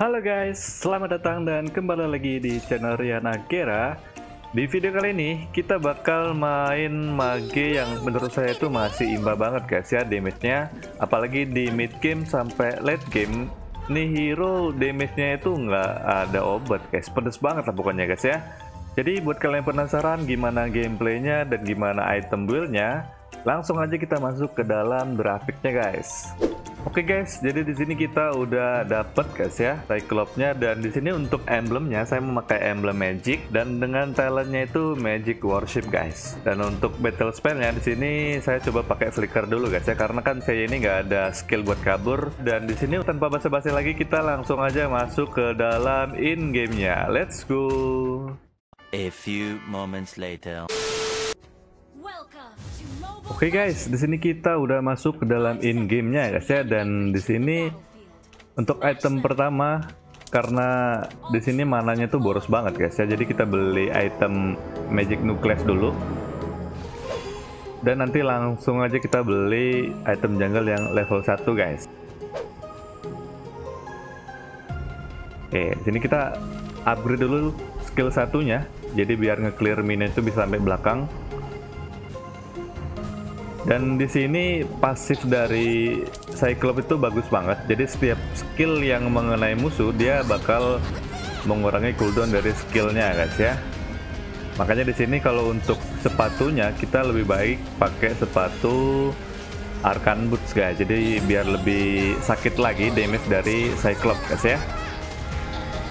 Halo guys, selamat datang dan kembali lagi di channel Riana Gera. Di video kali ini kita bakal main mage yang menurut saya itu masih imba banget guys ya damage-nya. Apalagi di mid game sampai late game, nih hero damage-nya itu nggak ada obat guys. Pedes banget lah pokoknya guys ya. Jadi buat kalian penasaran gimana gameplaynya dan gimana item build-nya, langsung aja kita masuk ke dalam grafiknya guys. Oke guys, jadi di sini kita udah dapet guys ya Cyclops-nya dan di sini untuk emblemnya saya memakai emblem Magic dan dengan talentnya itu Magic Worship guys. Dan untuk battle spellnya di sini saya coba pakai flicker dulu guys ya karena kan saya ini nggak ada skill buat kabur dan di sini tanpa basa-basi lagi kita langsung aja masuk ke dalam in gamenya. Let's go. A few moments later. Oke okay guys, di sini kita udah masuk ke dalam in gamenya guys ya dan di sini untuk item pertama karena di sini mananya tuh boros banget guys ya. Jadi kita beli item Magic Nucleus dulu. Dan nanti langsung aja kita beli item jungle yang level 1 guys. Oke, di sini kita upgrade dulu skill satunya. Jadi biar nge-clear minion itu bisa sampai belakang. Dan di sini pasif dari Cyclops itu bagus banget. Jadi setiap skill yang mengenai musuh dia bakal mengurangi cooldown dari skillnya guys ya. Makanya di sini kalau untuk sepatunya kita lebih baik pakai sepatu Arcan Boots guys. Jadi biar lebih sakit lagi damage dari Cyclops guys ya.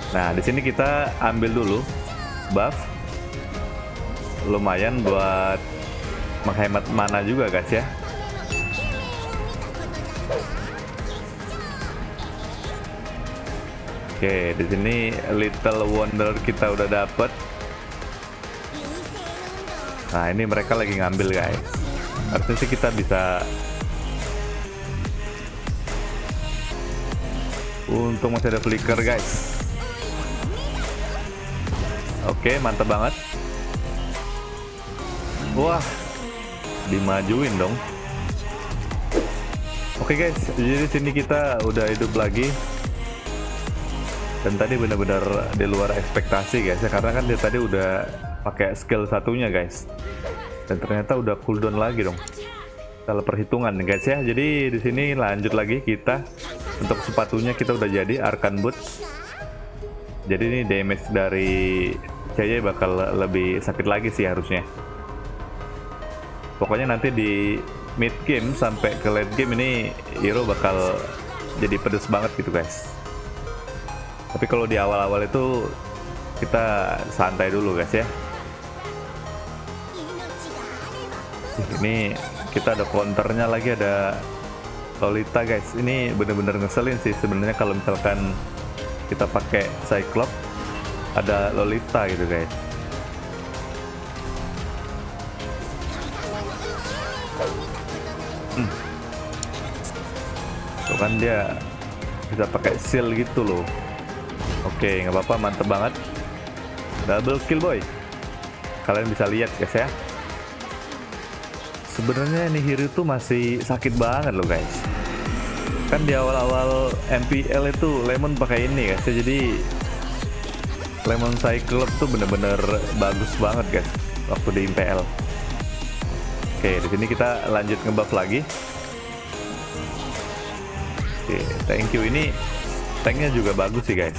Nah di sini kita ambil dulu buff. Lumayan buat menghemat mana juga guys ya Oke, di sini Little Wonder kita udah dapet. Nah, ini mereka lagi ngambil guys. Harusnya sih kita bisa Untung masih ada flicker guys. Oke, mantap banget. Wah, dimajuin dong. Oke okay guys, jadi sini kita udah hidup lagi. Dan tadi benar-benar di luar ekspektasi guys ya karena kan dia tadi udah pakai skill satunya guys. Dan ternyata udah cooldown lagi dong. Kalau perhitungan guys ya. Jadi di sini lanjut lagi kita untuk sepatunya kita udah jadi Arcan Boots. Jadi ini damage dari CJ bakal lebih sakit lagi sih harusnya pokoknya nanti di mid game sampai ke late game ini hero bakal jadi pedes banget gitu guys. Tapi kalau di awal-awal itu kita santai dulu guys ya. Ini kita ada counternya lagi ada Lolita guys. Ini bener-bener ngeselin sih sebenarnya kalau misalkan kita pakai Cyclops ada Lolita gitu guys kan dia bisa pakai seal gitu loh. Oke nggak apa-apa mantep banget. Double kill boy. Kalian bisa lihat guys ya. Sebenarnya ini hero tuh masih sakit banget loh guys. Kan di awal-awal MPL itu Lemon pakai ini guys ya. Jadi Lemon Cyclops tuh bener-bener bagus banget guys waktu di MPL Oke, di sini kita lanjut ngebuff lagi. Oke, thank you. Ini tanknya juga bagus sih guys.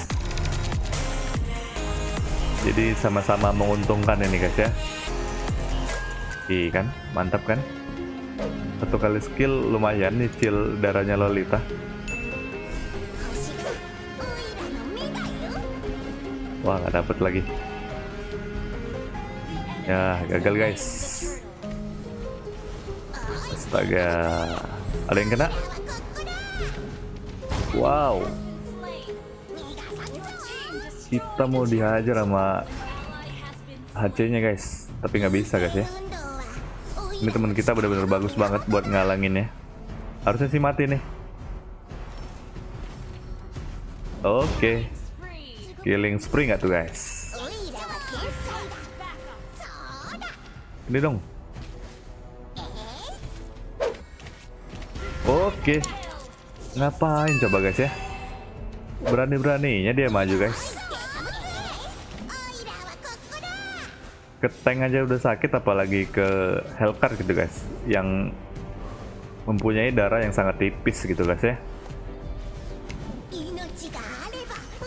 Jadi sama-sama menguntungkan ini guys ya. Iya kan, mantap kan? Satu kali skill lumayan nih chill darahnya Lolita. Wah nggak dapet lagi. Ya gagal guys. Astaga. Ada yang kena? Wow. Kita mau dihajar sama HC-nya guys. Tapi nggak bisa guys ya. Ini teman kita benar-benar bagus banget buat ngalangin ya. Harusnya sih mati nih. Oke. Okay. Killing spree nggak tuh guys? Ini dong. Oke. Ngapain coba guys ya? berani-beraninya dia maju guys ke tank aja udah sakit apalagi ke Hellcat gitu guys yang mempunyai darah yang sangat tipis gitu guys ya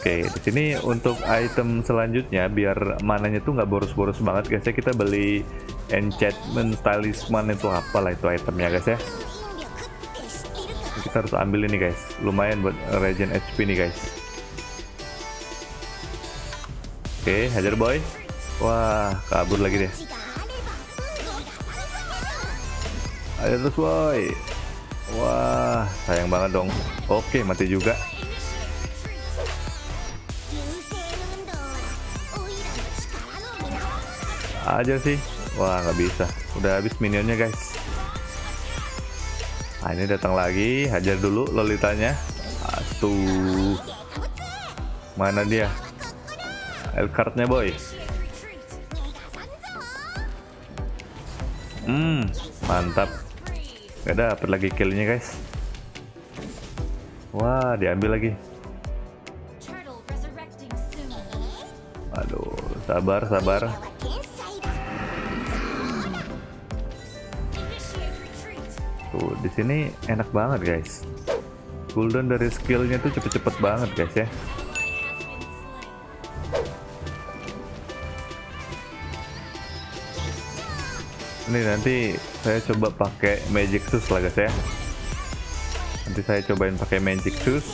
Oke, di sini untuk item selanjutnya biar mananya tuh nggak boros-boros banget guys ya kita beli enchantment talisman itu apa lah itu itemnya guys ya. Kita harus ambil ini guys, lumayan buat regen HP nih guys. Oke, hajar boy. Wah, kabur lagi deh. Ayo terus boy. Wah, sayang banget dong. Oke, mati juga. aja sih wah nggak bisa udah habis minionnya guys nah ini datang lagi. Hajar dulu lolitanya. Astuh mana dia? Elcardnya boy. Hmm mantap. Gak dapet lagi killnya guys. Wah diambil lagi. Aduh sabar sabar Tuh, di sini enak banget guys. Cooldown dari skillnya tuh cepet-cepet banget guys ya. Ini nanti saya coba pakai Magic Shoes lah guys ya. Nanti saya cobain pakai Magic Shoes.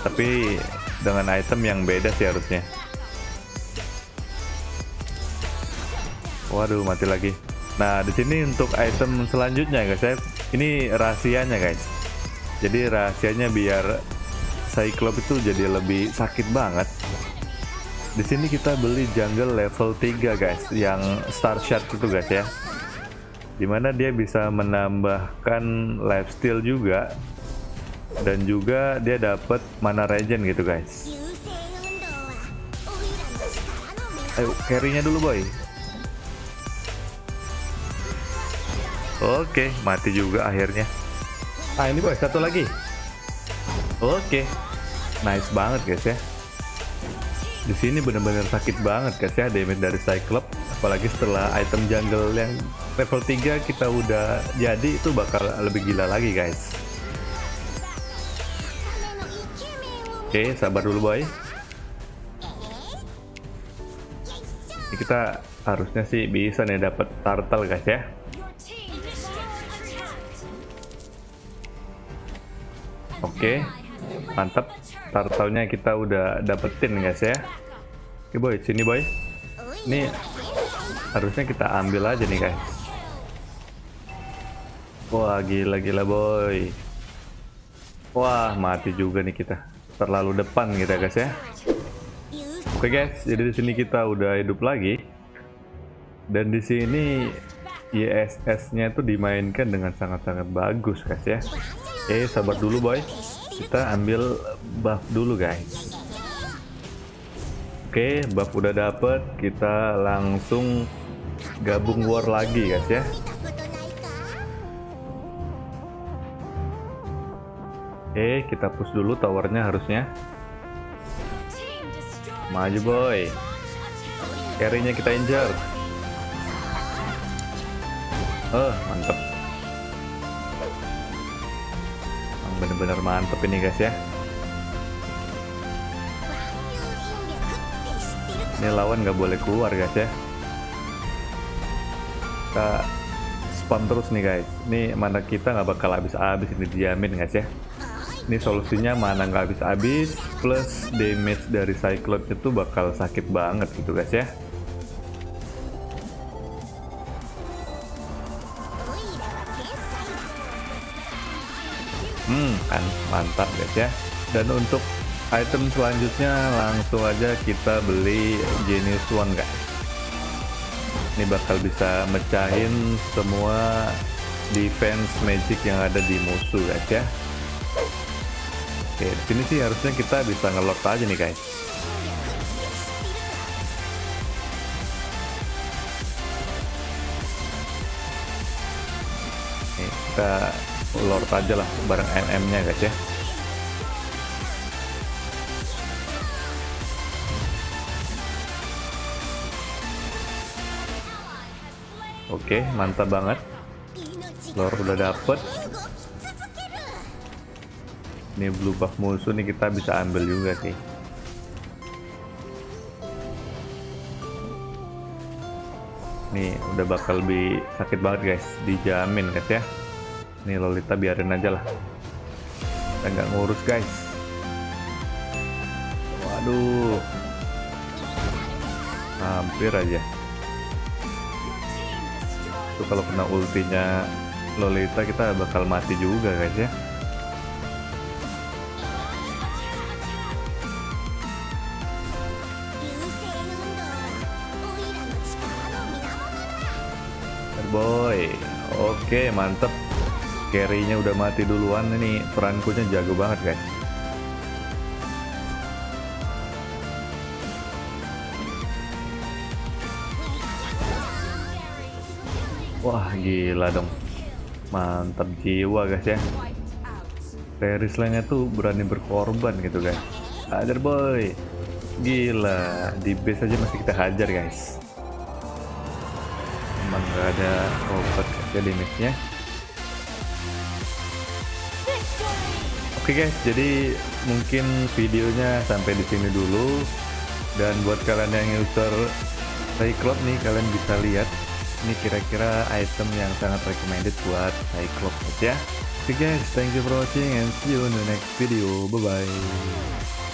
Tapi dengan item yang beda sih harusnya. Waduh, mati lagi. Nah, di sini untuk item selanjutnya guys ya. Ini rahasianya guys. Jadi rahasianya biar Cyclops itu jadi lebih sakit banget. Di sini kita beli jungle level 3 guys, yang Star Shard itu guys ya. Di mana dia bisa menambahkan lifesteal juga dan juga dia dapat mana regen gitu guys. Ayo carry-nya dulu boy. Oke, mati juga akhirnya. Ah ini boy, satu lagi. Oke, nice banget guys ya. Di sini bener-bener sakit banget guys ya damage dari Cyclops. Apalagi setelah item jungle yang level 3 kita udah jadi itu bakal lebih gila lagi guys. Oke, sabar dulu boy. Ini kita harusnya sih bisa nih dapat turtle guys ya. Oke, mantap. Turtle-nya kita udah dapetin guys ya. Oke boy, sini boy. Ini harusnya kita ambil aja nih guys. Wah gila-gila boy. Wah mati juga nih kita. Terlalu depan kita guys ya. Oke guys, jadi di sini kita udah hidup lagi. Dan di sini ISS-nya itu dimainkan dengan sangat-sangat bagus guys ya. Oke, sabar dulu boy. Kita ambil buff dulu guys. Oke, buff udah dapet. Kita langsung gabung war lagi guys ya. Oke, kita push dulu towernya harusnya. Maju boy. Carry-nya kita injak. Oh, mantap. Bener-bener mantep ini guys ya. Ini lawan nggak boleh keluar guys ya. Kita spam terus nih guys. Ini mana kita nggak bakal habis-habis ini dijamin guys ya. Ini solusinya mana nggak habis-habis plus damage dari Cyclops itu bakal sakit banget gitu guys ya Hmm, kan mantap guys ya. Dan untuk item selanjutnya langsung aja kita beli Genius One guys. Ini bakal bisa mecahin semua defense magic yang ada di musuh guys ya. Oke, di sini sih harusnya kita bisa ngelot aja nih guys. Kita Lord aja lah bareng NM-nya guys ya. Oke, mantap banget. Lord udah dapet. Ini blue buff musuh nih kita bisa ambil juga sih. Nih, udah bakal lebih sakit banget guys, dijamin guys ya. Nih Lolita biarin aja lah. Kita nggak ngurus guys. Waduh, hampir aja. Itu kalau kena ultinya Lolita kita bakal mati juga guys ya. boy oke mantep carry-nya udah mati duluan ini perankunya jago banget guys. Wah gila dong. Mantap jiwa guys ya. Paris lainnya tuh berani berkorban gitu guys. Hajar boy. Gila di base aja masih kita hajar guys. Emang nggak ada obat aja damage-nya oke guys. Jadi mungkin videonya sampai di sini dulu. Dan buat kalian yang user Cyclops nih kalian bisa lihat ini kira-kira item yang sangat recommended buat Cyclops aja. Oke guys. Thank you for watching and see you in the next video. Bye bye